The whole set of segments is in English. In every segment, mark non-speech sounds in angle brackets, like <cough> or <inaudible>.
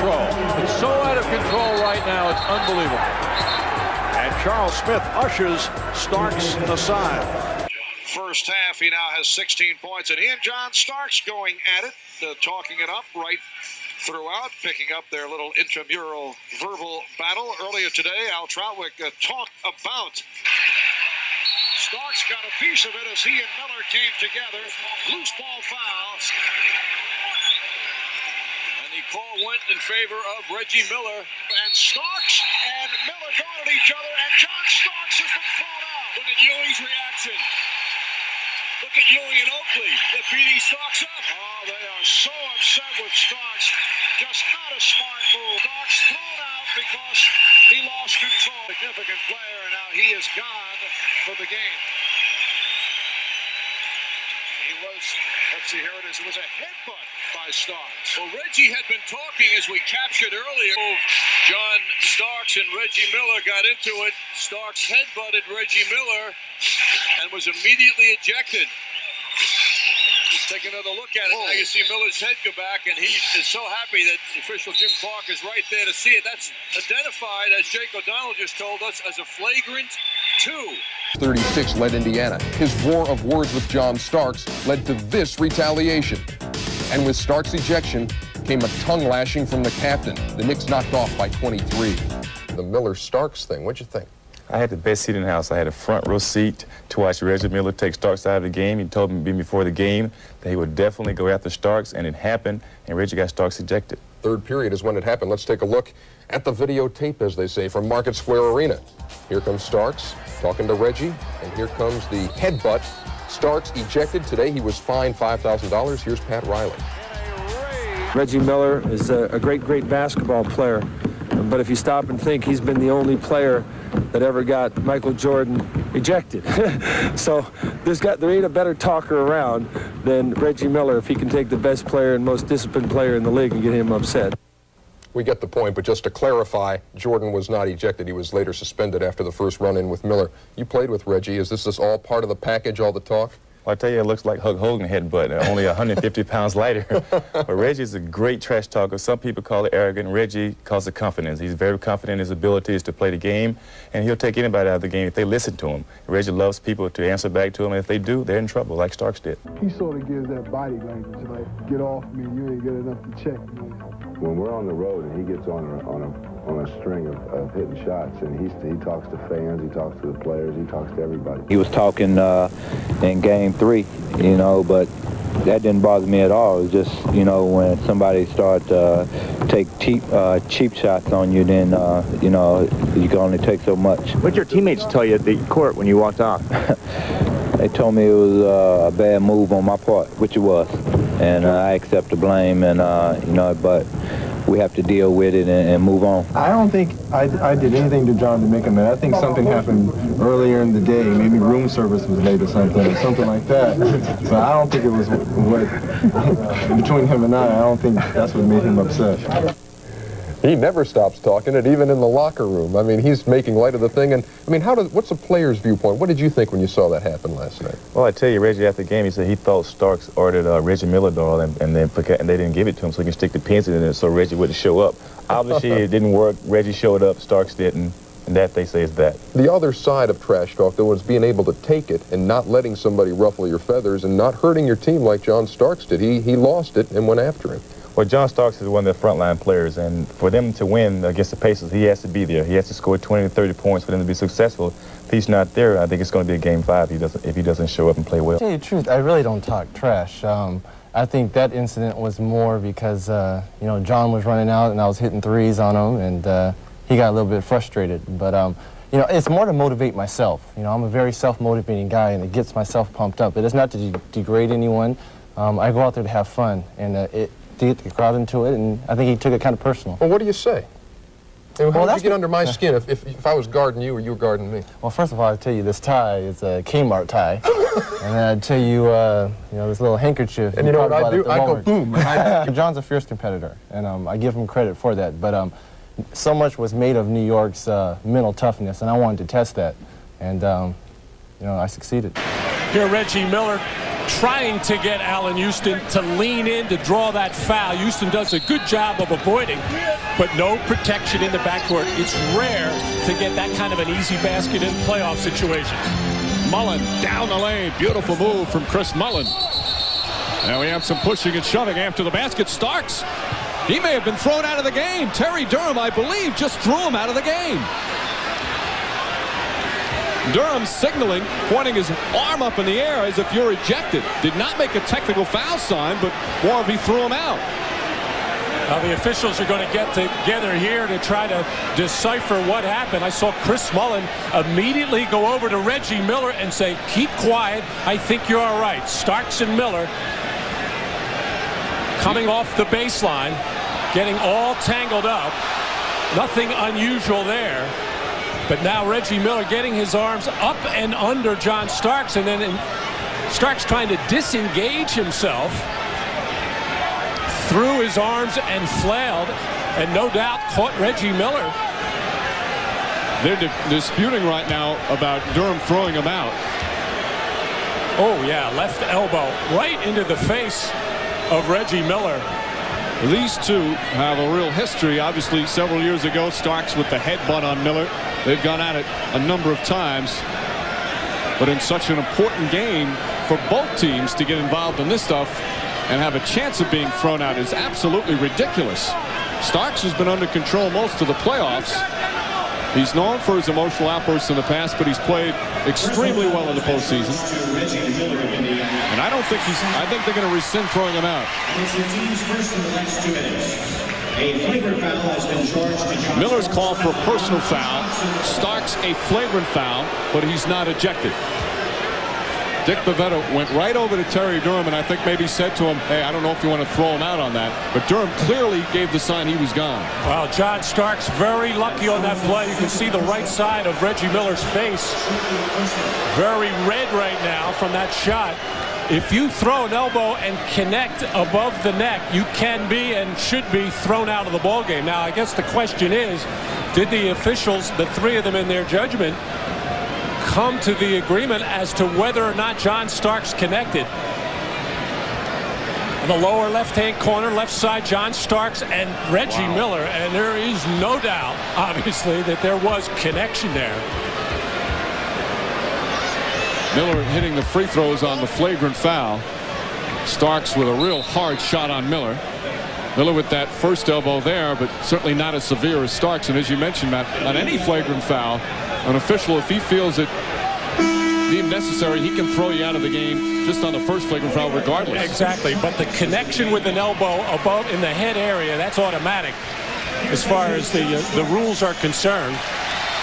control. It's so out of control right now, it's unbelievable. And Charles Smith ushers Starks aside. First half, he now has 16 points, and he and John Starks going at it, uh, talking it up right throughout, picking up their little intramural verbal battle. Earlier today, Al Trautwig uh, talked about Starks got a piece of it as he and Miller came together. Loose ball foul. Call went in favor of Reggie Miller. And Starks and Miller going at each other, and John Starks has been thrown out. Look at Ewing's reaction. Look at Ewing and Oakley. They're beating Starks up. Oh, they are so upset with Starks. Just not a smart move. Starks thrown out because he lost control. Significant player, and now he is gone for the game. Let's see, here it is. It was a headbutt by Starks. Well, Reggie had been talking as we captured earlier. John Starks and Reggie Miller got into it. Starks headbutted Reggie Miller and was immediately ejected. Take another look at it. Now you see Miller's head go back, and he is so happy that official Jim Clark is right there to see it. That's identified, as Jake O'Donnell just told us, as a flagrant two. 36 led Indiana. His war of words with John Starks led to this retaliation. And with Starks' ejection came a tongue lashing from the captain. The Knicks knocked off by 23. The Miller-Starks thing, what'd you think? I had the best seat in the house. I had a front row seat to watch Reggie Miller take Starks out of the game. He told me before the game that he would definitely go after Starks, and it happened, and Reggie got Starks ejected. Third period is when it happened. Let's take a look at the videotape, as they say, from Market Square Arena. Here comes Starks talking to Reggie, and here comes the headbutt. Starks ejected. Today he was fined $5,000. Here's Pat Riley. Reggie Miller is a, a great, great basketball player. But if you stop and think, he's been the only player that ever got Michael Jordan ejected. <laughs> so there's got there ain't a better talker around than Reggie Miller if he can take the best player and most disciplined player in the league and get him upset. We get the point, but just to clarify, Jordan was not ejected. He was later suspended after the first run-in with Miller. You played with Reggie. Is this, this all part of the package, all the talk? Well, I tell you, it looks like Hulk Hogan headbutt, uh, only 150 pounds lighter. <laughs> but Reggie's a great trash talker. Some people call it arrogant. Reggie calls it confidence. He's very confident in his abilities to play the game, and he'll take anybody out of the game if they listen to him. Reggie loves people to answer back to him, and if they do, they're in trouble, like Starks did. He sort of gives that body language, like, get off me, you ain't good enough to check me. When we're on the road and he gets on a, on a on a string of, of hitting shots, and he he talks to fans, he talks to the players, he talks to everybody. He was talking uh, in game three, you know, but that didn't bother me at all. It was just, you know, when somebody start uh, take cheap uh, cheap shots on you, then, uh, you know, you can only take so much. What did your teammates tell you at the court when you walked off? <laughs> they told me it was uh, a bad move on my part, which it was. And uh, I accept the blame, and, uh, you know, but we have to deal with it and, and move on. I don't think I, I did anything to John to make him mad. I think something happened earlier in the day. Maybe room service was late or something, or something like that. so I don't think it was what, between him and I, I don't think that's what made him upset. He never stops talking it, even in the locker room. I mean, he's making light of the thing. And, I mean, how does, what's a player's viewpoint? What did you think when you saw that happen last night? Well, I tell you, Reggie, after the game, he said he thought Starks ordered uh, Reggie Miller doll, and, and, then and they didn't give it to him so he can stick the pins in it so Reggie wouldn't show up. <laughs> Obviously, it didn't work. Reggie showed up, Starks didn't. And that, they say, is that. The other side of trash talk, though, is being able to take it and not letting somebody ruffle your feathers and not hurting your team like John Starks did. He, he lost it and went after him. Well, John Starks is one of the frontline players, and for them to win against the Pacers, he has to be there. He has to score 20 to 30 points for them to be successful. If he's not there, I think it's going to be a game five if he doesn't, if he doesn't show up and play well. To tell you the truth, I really don't talk trash. Um, I think that incident was more because, uh, you know, John was running out and I was hitting threes on him, and uh, he got a little bit frustrated. But, um, you know, it's more to motivate myself. You know, I'm a very self-motivating guy, and it gets myself pumped up. It is not to de degrade anyone. Um, I go out there to have fun, and uh, it, to get the crowd into it, and I think he took it kind of personal. Well, what do you say? how Well, did that's you get what- under my skin if, if, if I was guarding you or you were guarding me? Well, first of all, I'll tell you this tie is a Kmart tie. <laughs> and then I'd tell you, uh, you know, this little handkerchief. And you know what probably I bought at do? the I go Walmart. boom. and <laughs> I- John's a fierce competitor, and um, I give him credit for that. But um, so much was made of New York's uh, mental toughness, and I wanted to test that. And, um, you know, I succeeded. Here, Reggie Miller trying to get Allan Houston to lean in to draw that foul. Houston does a good job of avoiding, but no protection in the backcourt. It's rare to get that kind of an easy basket in playoff situations. Mullin down the lane. Beautiful move from Chris Mullin. And we have some pushing and shoving after the basket. Starks. He may have been thrown out of the game. Terry Durham, I believe, just threw him out of the game. Durham signaling, pointing his arm up in the air as if you're ejected. Did not make a technical foul sign, but Warby threw him out. Now the officials are going to get together here to try to decipher what happened. I saw Chris Mullin immediately go over to Reggie Miller and say, keep quiet. I think you're all right. Starks and Miller coming off the baseline, getting all tangled up. Nothing unusual there. But now Reggie Miller getting his arms up and under John Starks and then Starks trying to disengage himself threw his arms and flailed and no doubt caught Reggie Miller. They're di disputing right now about Durham throwing him out. Oh yeah left elbow right into the face of Reggie Miller. These two have a real history. Obviously, several years ago, Starks with the headbutt on Miller. They've gone at it a number of times. But in such an important game for both teams to get involved in this stuff and have a chance of being thrown out is absolutely ridiculous. Starks has been under control most of the playoffs. He's known for his emotional outbursts in the past, but he's played extremely well in the postseason. And I don't think he's, I think they're going to rescind throwing him out. Miller's called for a personal foul. Starks a flagrant foul, but he's not ejected. Dick Bavetta went right over to Terry Durham and I think maybe said to him, hey, I don't know if you want to throw him out on that. But Durham clearly gave the sign he was gone. Well, John Starks very lucky on that play. You can see the right side of Reggie Miller's face. Very red right now from that shot. If you throw an elbow and connect above the neck, you can be and should be thrown out of the ball game. Now, I guess the question is, did the officials, the three of them in their judgment, come to the agreement as to whether or not John Starks connected? In the lower left-hand corner, left side, John Starks and Reggie wow. Miller. And there is no doubt, obviously, that there was connection there. Miller hitting the free throws on the flagrant foul. Starks with a real hard shot on Miller. Miller with that first elbow there, but certainly not as severe as Starks. And as you mentioned, Matt, on any flagrant foul, an official, if he feels it deemed necessary, he can throw you out of the game just on the first flagrant foul regardless. Exactly, but the connection with an elbow above in the head area, that's automatic as far as the, uh, the rules are concerned.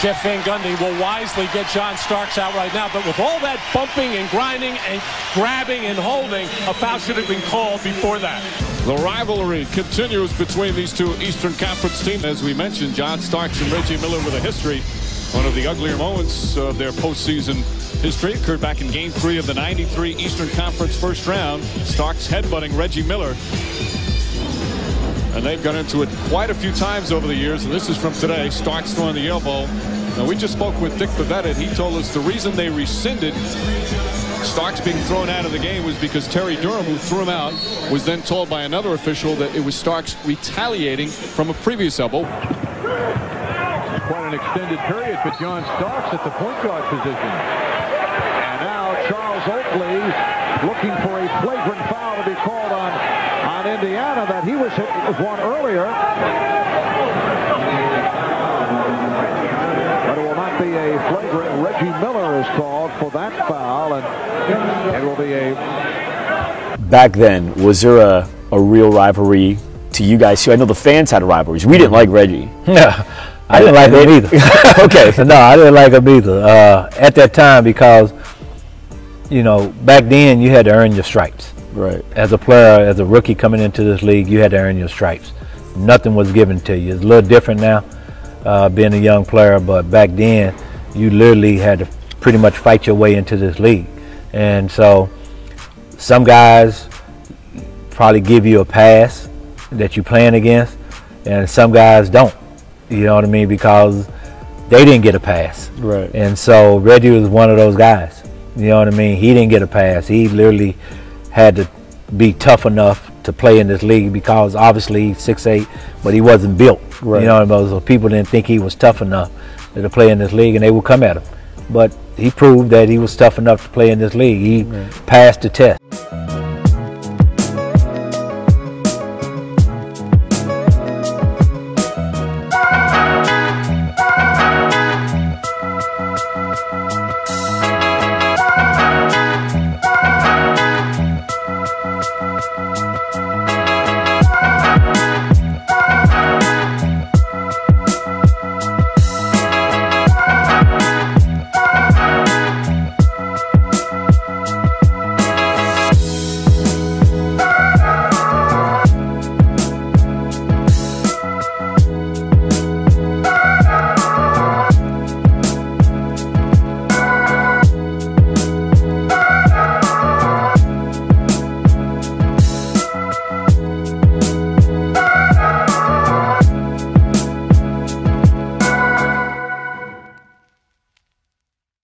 Jeff Van Gundy will wisely get John Starks out right now. But with all that bumping and grinding and grabbing and holding, a foul should have been called before that. The rivalry continues between these two Eastern Conference teams. As we mentioned, John Starks and Reggie Miller with a history. One of the uglier moments of their postseason history occurred back in Game 3 of the 93 Eastern Conference first round. Starks headbutting Reggie Miller. And they've got into it quite a few times over the years. And this is from today. Starks throwing the elbow. Now, we just spoke with Dick Bavetta. And he told us the reason they rescinded Starks being thrown out of the game was because Terry Durham, who threw him out, was then told by another official that it was Starks retaliating from a previous elbow. Quite an extended period for John Starks at the point guard position. And now Charles Oakley looking for a flagrant foul to be called on, on Indiana that he was hit with one earlier. Be flagrant. Reggie Miller is called for that foul, and it will be a. Back then, was there a, a real rivalry to you guys too? I know the fans had rivalries. We didn't like Reggie. Yeah. I didn't like him either. okay. No, I didn't like him <laughs> <laughs> either. Uh, at that time, because, you know, back then you had to earn your stripes. Right. As a player, as a rookie coming into this league, you had to earn your stripes. Nothing was given to you. It's a little different now uh, being a young player, but back then you literally had to pretty much fight your way into this league. And so some guys probably give you a pass that you're playing against, and some guys don't. You know what I mean? Because they didn't get a pass. Right. And so Reggie was one of those guys. You know what I mean? He didn't get a pass. He literally had to be tough enough to play in this league because obviously he's 6'8", but he wasn't built. Right. You know what I mean? So people didn't think he was tough enough to play in this league, and they would come at him. But he proved that he was tough enough to play in this league. He passed the test.